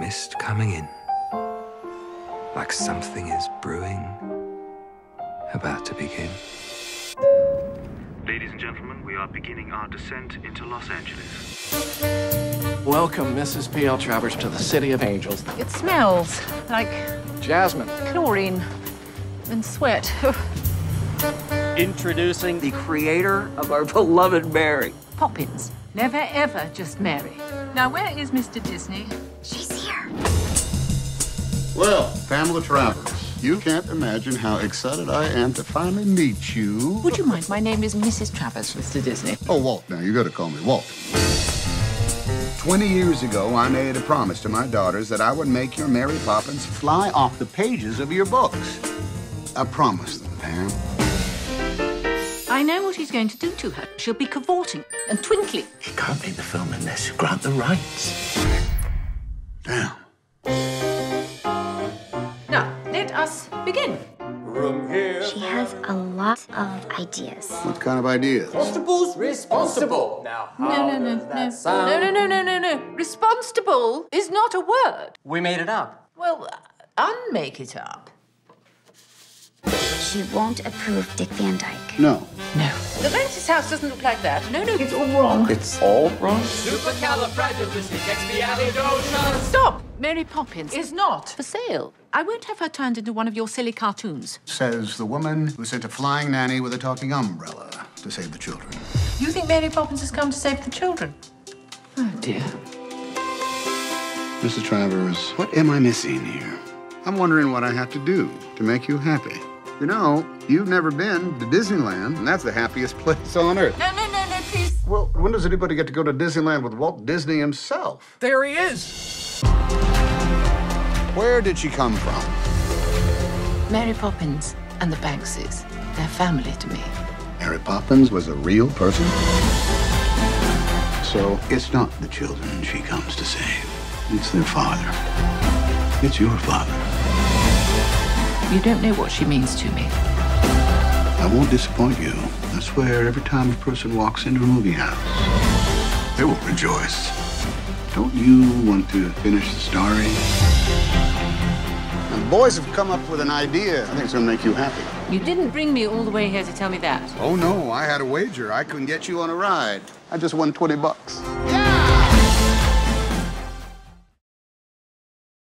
mist coming in. Like something is brewing, about to begin. Ladies and gentlemen, we are beginning our descent into Los Angeles. Welcome, Mrs. P.L. Travers, to the City of Angels. It smells like Jasmine. chlorine and sweat. Introducing the creator of our beloved Mary. Poppins. Never ever just Mary. Now, where is Mr. Disney? She's here. Well, Pamela Travers, you can't imagine how excited I am to finally meet you. Would you mind? My name is Mrs. Travers, Mr. Disney. Oh, Walt, now you gotta call me Walt. 20 years ago, I made a promise to my daughters that I would make your Mary Poppins fly off the pages of your books. I promised them, Pam. I know what he's going to do to her. She'll be cavorting and twinkling. He can't make the film unless you grant the rights. Damn. Now, let us begin. She has a lot of ideas. What kind of ideas? Responsible. Now, No, no, no, no. No, no, no, no, no, no. Responsible is not a word. We made it up. Well, uh, unmake it up. She won't approve Dick Van Dyke. No. No. The Ventus house doesn't look like that. No, no, it's all wrong. It's all wrong. Stop! Mary Poppins is not for sale. I won't have her turned into one of your silly cartoons. Says the woman who sent a flying nanny with a talking umbrella to save the children. You think Mary Poppins has come to save the children? Oh, dear. Mrs. Travers, what am I missing here? I'm wondering what I have to do to make you happy. You know, you've never been to Disneyland, and that's the happiest place on earth. No, no, no, no, please. Well, when does anybody get to go to Disneyland with Walt Disney himself? There he is. Where did she come from? Mary Poppins and the Bankses. They're family to me. Mary Poppins was a real person? So it's not the children she comes to save. It's their father. It's your father. You don't know what she means to me. I won't disappoint you. I swear every time a person walks into a movie house, they will rejoice. Don't you want to finish the story? The boys have come up with an idea. I think it's going to make you happy. You didn't bring me all the way here to tell me that. Oh, no, I had a wager. I couldn't get you on a ride. I just won 20 bucks.